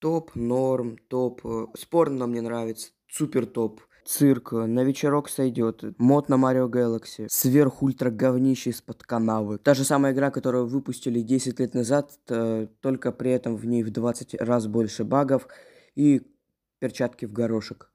Топ, норм, топ, э, спорно мне нравится, супер топ. Цирк, э, на вечерок сойдет. Э, мод на Mario Galaxy. Сверх ультра говнище из-под канавы. Та же самая игра, которую выпустили 10 лет назад, только при этом в ней в 20 раз больше багов и перчатки в горошек.